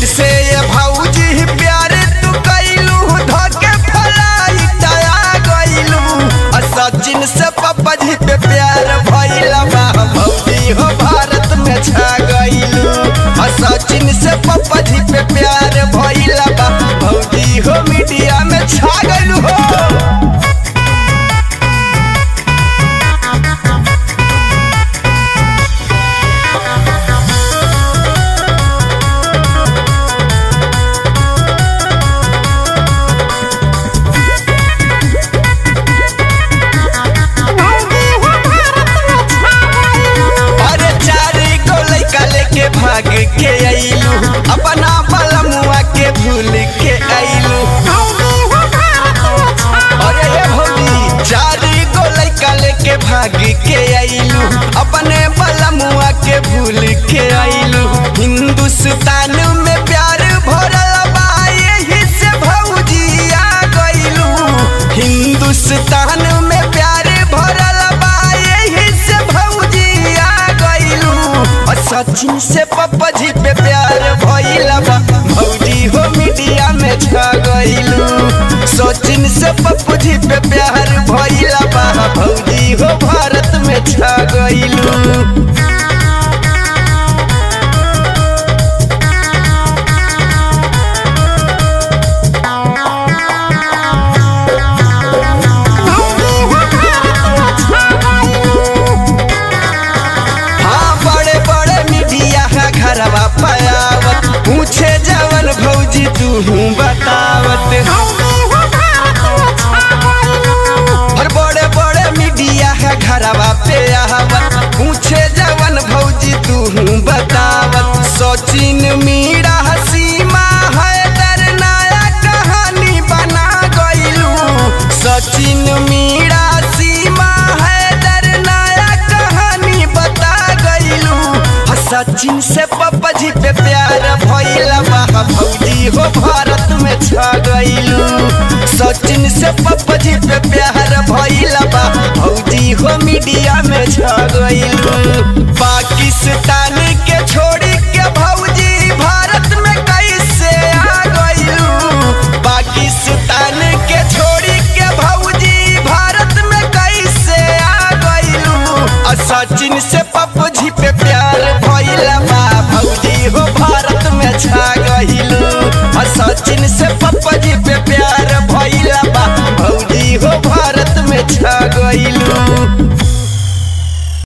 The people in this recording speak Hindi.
गइलू नेट के अपना बलमुआ के भूल के अइलू। सचिन से पप्पा जी पे प्यार भौजी हो मीडिया में छा सचिन से पप्पू जी पे प्यार भौजी हो तू बतावत। हर बड़े बड़े मीडिया है घरवा पे आवत पूछे जवन भौजी, तू हूँ बतावत। सचिन मीरा सीमा है दर नया कहानी बना गइलू। सचिन मीरा सीमा है दर नया कहानी बता गइलू। आ सचिन से पप्पा जी पे प्यार बा, भौजी। हो भारत में छा गइलू सचिन से पप्पा जी पे प्यार भइला भौजी हो मीडिया में छा गइलू पाकिस्तान के छोड़ी के भौजी भारत में कैसे आ गइलू पाकिस्तान के छोड़ी के भौजी भारत में कैसे आ आ सचिन से Você é papai de bebê